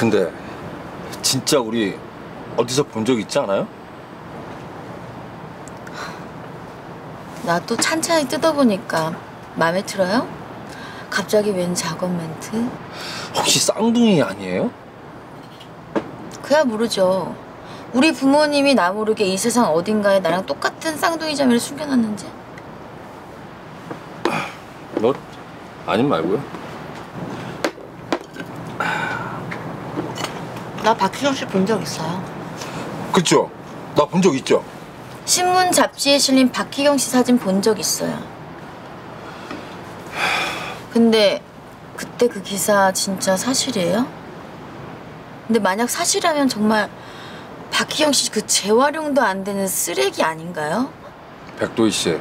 근데 진짜 우리 어디서 본 적 있지 않아요? 나 또 찬찬히 뜯어보니까 마음에 들어요? 갑자기 웬 작업 멘트? 혹시 쌍둥이 아니에요? 그야 모르죠. 우리 부모님이 나 모르게 이 세상 어딘가에 나랑 똑같은 쌍둥이 자매를 숨겨놨는지? 뭐 아님 말고요. 나 박희경 씨 본 적 있어요. 그쵸? 나 본 적 있죠? 신문 잡지에 실린 박희경 씨 사진 본 적 있어요. 근데 그때 그 기사 진짜 사실이에요? 근데 만약 사실이라면 정말 박희경 씨 그 재활용도 안 되는 쓰레기 아닌가요? 백도희 씨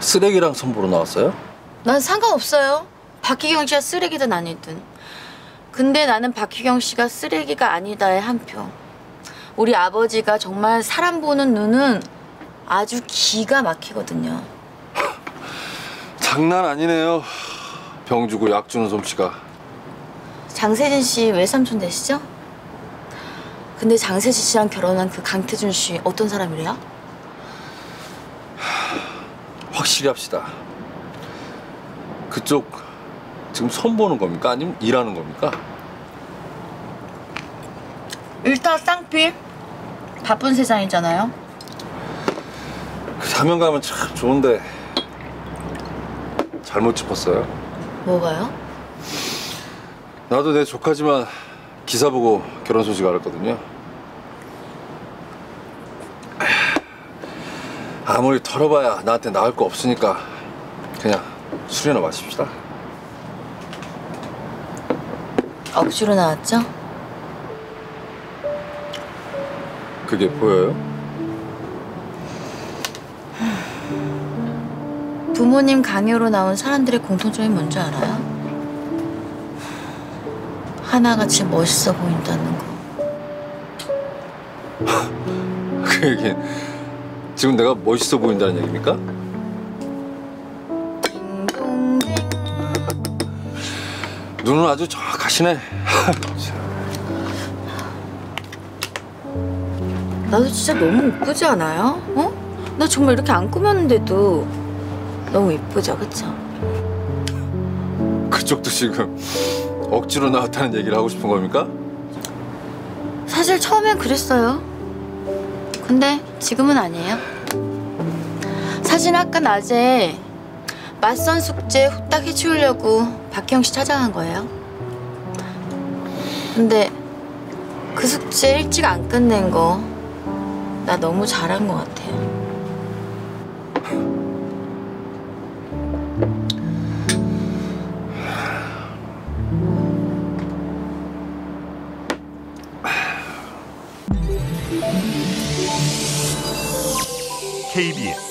쓰레기랑 선보러 나왔어요? 난 상관없어요. 박희경 씨가 쓰레기든 아니든. 근데 나는 박희경 씨가 쓰레기가 아니다의 한 표. 우리 아버지가 정말 사람 보는 눈은 아주 기가 막히거든요. 장난 아니네요. 병 주고 약 주는 솜씨가. 장세진 씨 외삼촌 되시죠? 근데 장세진 씨랑 결혼한 그 강태준 씨 어떤 사람이래요? 확실히 합시다. 그쪽 지금 선보는 겁니까? 아니면 일하는 겁니까? 일타 쌍필 바쁜 세상이잖아요. 그 사명 가면 참 좋은데 잘못 짚었어요. 뭐가요? 나도 내 조카지만 기사 보고 결혼 소식 알았거든요. 아무리 털어봐야 나한테 나을 거 없으니까 그냥 술이나 마십시다. 억지로 나왔죠? 그게 보여요? 부모님 강요로 나온 사람들의 공통점이 뭔지 알아요? 하나같이 멋있어 보인다는 거. 그 얘기 지금 내가 멋있어 보인다는 얘기입니까? 눈은 아주 정확하시네. 나도 진짜 너무 이쁘지 않아요? 어? 나 정말 이렇게 안 꾸몄는데도 너무 이쁘죠, 그쵸? 그쪽도 지금 억지로 나왔다는 얘기를 하고 싶은 겁니까? 사실 처음엔 그랬어요. 근데 지금은 아니에요. 사실 아까 낮에 맞선 숙제 후딱 해치우려고 박형 씨 찾아간 거예요. 근데 그 숙제 일찍 안 끝낸 거 나 너무 잘한 것 같아요. KBS